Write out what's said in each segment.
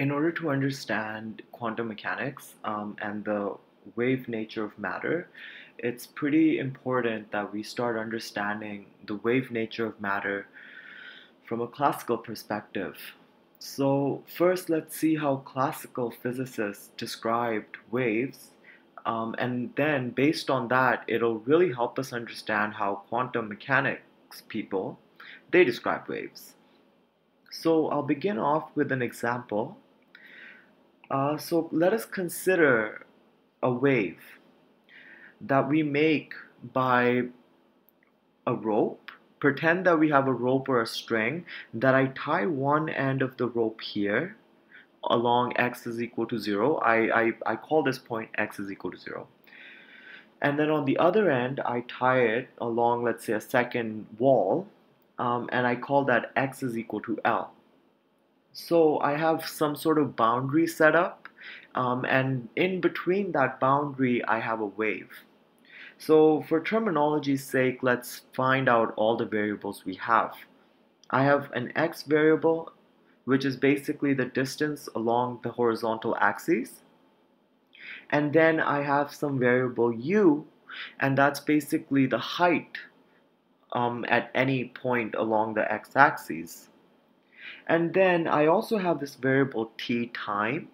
in order to understand quantum mechanics um, and the wave nature of matter, it's pretty important that we start understanding the wave nature of matter from a classical perspective. So, first, let's see how classical physicists described waves, um, and then based on that, it'll really help us understand how quantum mechanics people they describe waves. So, I'll begin off with an example. Uh, so, let us consider a wave that we make by a rope. Pretend that we have a rope or a string that I tie one end of the rope here along x is equal to 0. I, I, I call this point x is equal to 0. And then on the other end, I tie it along, let's say, a second wall, um, and I call that x is equal to L. So I have some sort of boundary set up, um, and in between that boundary, I have a wave. So for terminology's sake, let's find out all the variables we have. I have an x variable, which is basically the distance along the horizontal axis. And then I have some variable u, and that's basically the height um, at any point along the x-axis. And then I also have this variable t time,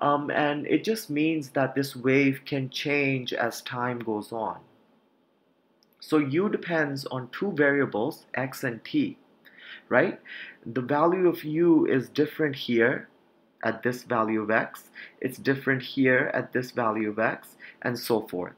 um, and it just means that this wave can change as time goes on. So u depends on two variables, x and t, right? The value of u is different here at this value of x, it's different here at this value of x, and so forth.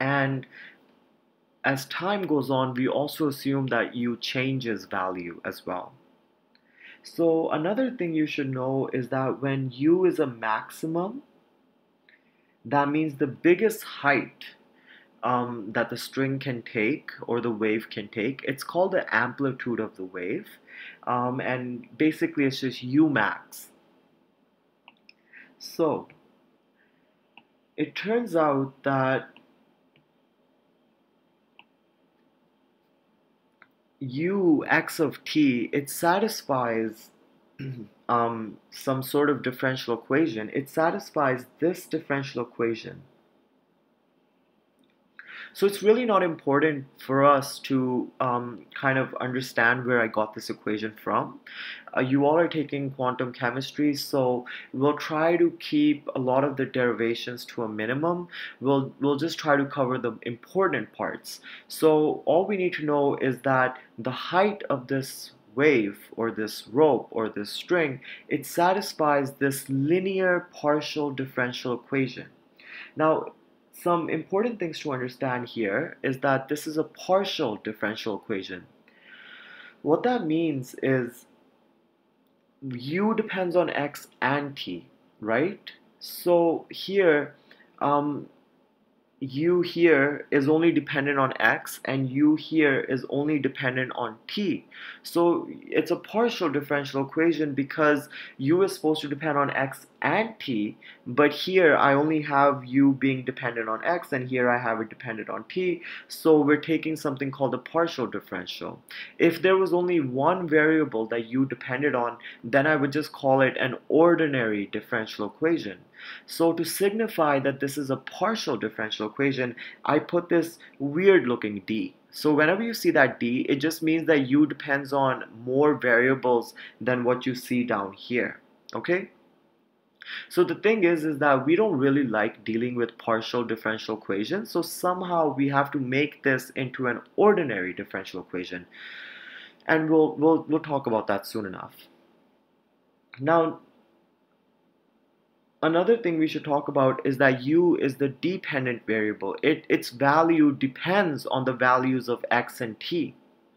And as time goes on, we also assume that u changes value as well. So another thing you should know is that when u is a maximum, that means the biggest height um, that the string can take or the wave can take. It's called the amplitude of the wave. Um, and basically it's just U max. So it turns out that u x of t, it satisfies um, some sort of differential equation. It satisfies this differential equation. So it's really not important for us to um, kind of understand where I got this equation from. Uh, you all are taking quantum chemistry, so we'll try to keep a lot of the derivations to a minimum. We'll, we'll just try to cover the important parts. So all we need to know is that the height of this wave or this rope or this string, it satisfies this linear partial differential equation. Now, some important things to understand here is that this is a partial differential equation. What that means is u depends on x and t, right? So here, um, u here is only dependent on x and u here is only dependent on t. So it's a partial differential equation because u is supposed to depend on x and t, but here I only have u being dependent on x and here I have it dependent on t, so we're taking something called a partial differential. If there was only one variable that u depended on, then I would just call it an ordinary differential equation. So to signify that this is a partial differential equation, I put this weird looking d. So whenever you see that d, it just means that u depends on more variables than what you see down here. Okay? So the thing is, is that we don't really like dealing with partial differential equations. So somehow we have to make this into an ordinary differential equation. And we'll, we'll, we'll talk about that soon enough. Now, another thing we should talk about is that u is the dependent variable. It, its value depends on the values of x and t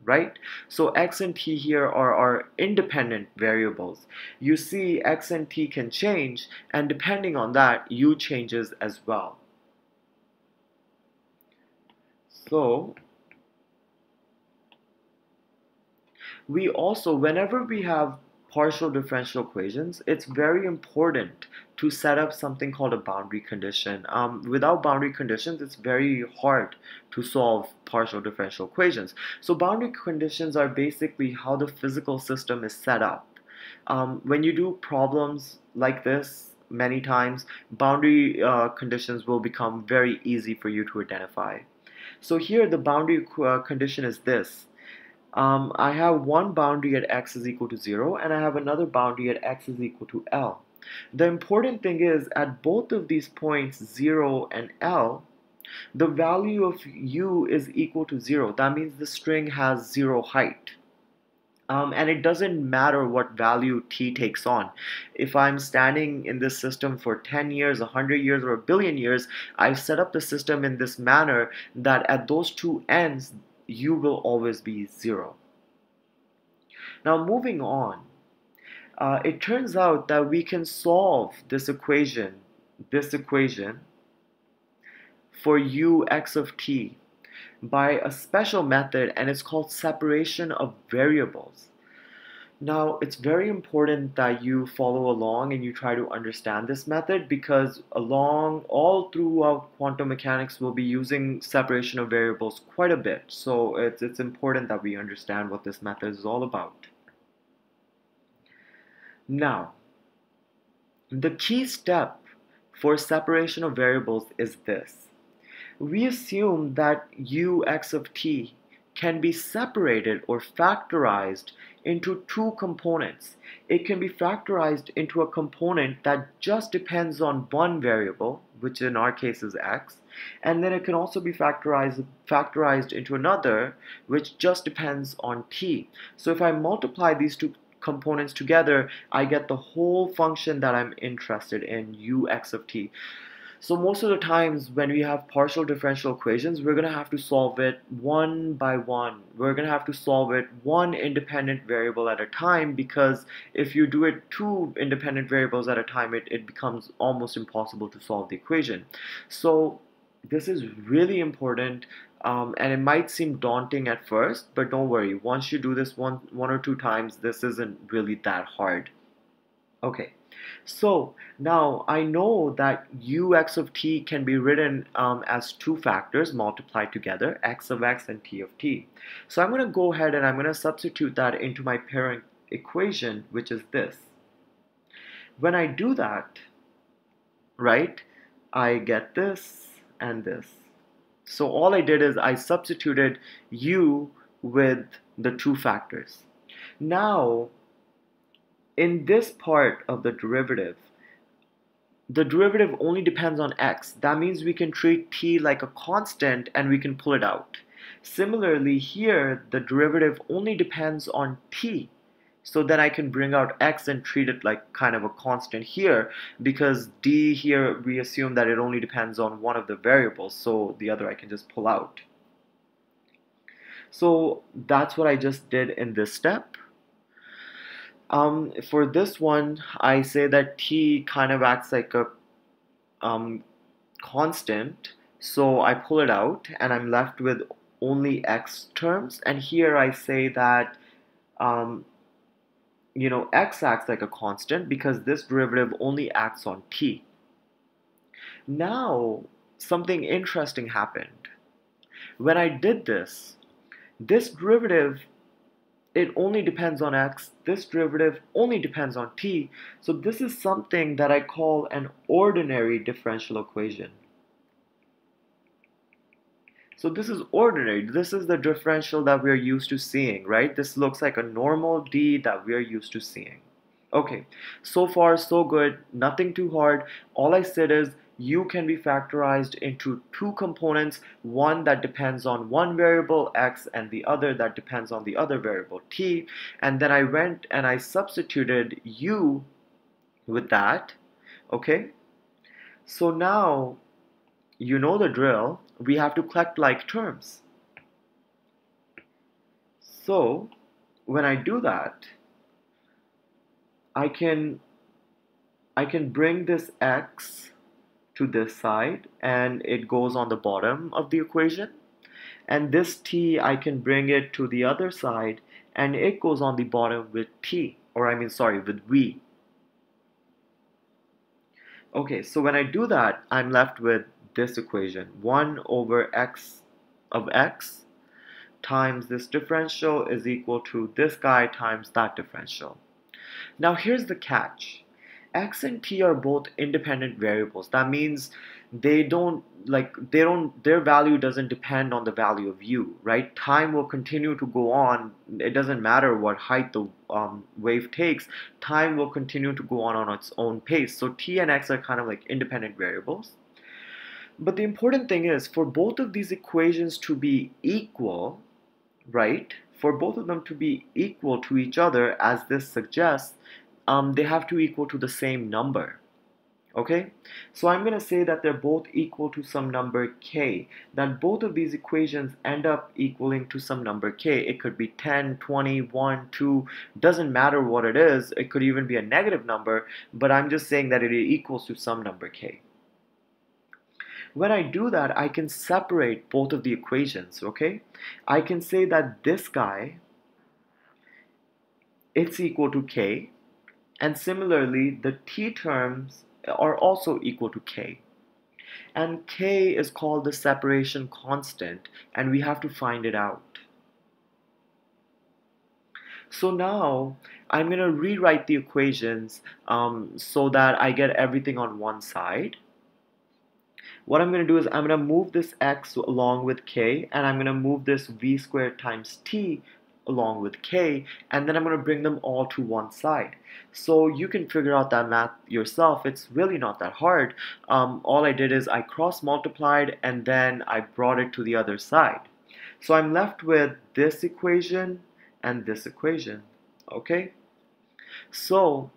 right? So x and t here are our independent variables. You see x and t can change and depending on that u changes as well. So we also whenever we have partial differential equations, it's very important to set up something called a boundary condition. Um, without boundary conditions, it's very hard to solve partial differential equations. So boundary conditions are basically how the physical system is set up. um, when you do problems like this many times, boundary uh, conditions will become very easy for you to identify. So here the boundary uh, condition is this. Um, I have one boundary at x is equal to 0 and I have another boundary at x is equal to L. The important thing is at both of these points 0 and L, the value of u is equal to 0. That means the string has 0 height. Um, and it doesn't matter what value t takes on. If I'm standing in this system for 10 years, 100 years, or a billion years, I've set up the system in this manner that at those two ends, u will always be 0. Now moving on, uh, it turns out that we can solve this equation, this equation, for u x of t by a special method and it's called separation of variables. Now, it's very important that you follow along and you try to understand this method because along all throughout quantum mechanics we'll be using separation of variables quite a bit. So it's, it's important that we understand what this method is all about. Now, the key step for separation of variables is this we assume that ux of t can be separated or factorized into two components. It can be factorized into a component that just depends on one variable, which in our case is x, and then it can also be factorized factorized into another, which just depends on t. So if I multiply these two components together, I get the whole function that I'm interested in, ux of t. So most of the times when we have partial differential equations, we're going to have to solve it one by one. We're going to have to solve it one independent variable at a time because if you do it two independent variables at a time, it, it becomes almost impossible to solve the equation. So this is really important um, and it might seem daunting at first, but don't worry. Once you do this one, one or two times, this isn't really that hard. Okay. So now I know that ux of t can be written um, as two factors multiplied together, x of x and t of t. So I'm going to go ahead and I'm going to substitute that into my parent equation, which is this. When I do that, right, I get this and this. So all I did is I substituted u with the two factors. Now in this part of the derivative, the derivative only depends on x. That means we can treat t like a constant and we can pull it out. Similarly, here, the derivative only depends on t. So then I can bring out x and treat it like kind of a constant here because d here, we assume that it only depends on one of the variables. So the other I can just pull out. So that's what I just did in this step. Um, for this one, I say that t kind of acts like a um, constant. So I pull it out and I'm left with only x terms. And here I say that, um, you know, x acts like a constant because this derivative only acts on t. Now, something interesting happened. When I did this, this derivative it only depends on x, this derivative only depends on t, so this is something that I call an ordinary differential equation. So this is ordinary, this is the differential that we're used to seeing, right? This looks like a normal d that we're used to seeing. Okay, so far so good, nothing too hard. All I said is u can be factorized into two components, one that depends on one variable x and the other that depends on the other variable t. And then I went and I substituted u with that, okay? So now you know the drill, we have to collect like terms. So when I do that, I can I can bring this x to this side and it goes on the bottom of the equation. And this t I can bring it to the other side and it goes on the bottom with t or I mean sorry with v. Okay so when I do that I'm left with this equation. 1 over x of x times this differential is equal to this guy times that differential. Now here's the catch. X and T are both independent variables. That means they don't like they don't their value doesn't depend on the value of u right? Time will continue to go on. It doesn't matter what height the um, wave takes. Time will continue to go on on its own pace. So t and x are kind of like independent variables. But the important thing is for both of these equations to be equal right? For both of them to be equal to each other as this suggests um, they have to equal to the same number okay? So I'm gonna say that they're both equal to some number k. That both of these equations end up equaling to some number k. It could be 10 20 1 2 doesn't matter what it is. It could even be a negative number but I'm just saying that it equals to some number k. When I do that I can separate both of the equations okay? I can say that this guy it's equal to k and similarly the t terms are also equal to k. And k is called the separation constant and we have to find it out. So now I'm going to rewrite the equations um, so that I get everything on one side. What I'm going to do is I'm going to move this x along with k and I'm going to move this v squared times t along with k and then I'm going to bring them all to one side. So you can figure out that math yourself. It's really not that hard. Um, all I did is I cross multiplied and then I brought it to the other side. So I'm left with this equation and this equation okay? So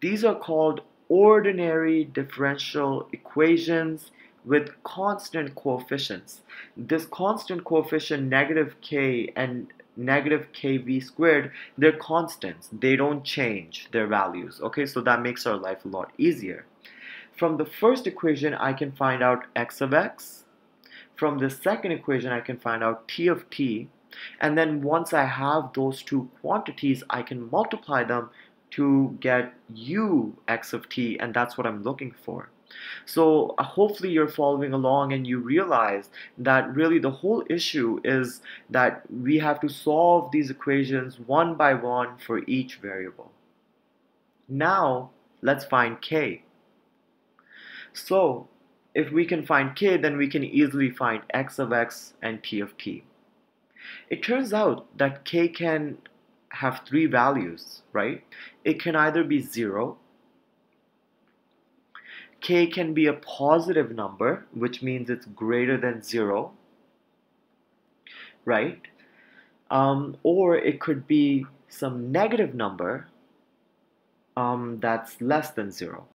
these are called ordinary differential equations with constant coefficients. This constant coefficient negative k and negative kv squared, they're constants. They don't change their values. Okay, so that makes our life a lot easier. From the first equation, I can find out x of x. From the second equation, I can find out t of t. And then once I have those two quantities, I can multiply them to get u x of t, and that's what I'm looking for. So uh, hopefully you're following along and you realize that really the whole issue is that we have to solve these equations one by one for each variable. Now let's find k. So if we can find k then we can easily find x of x and t of t. It turns out that k can have three values, right? It can either be 0, k can be a positive number, which means it's greater than 0, right? Um, or it could be some negative number um, that's less than 0.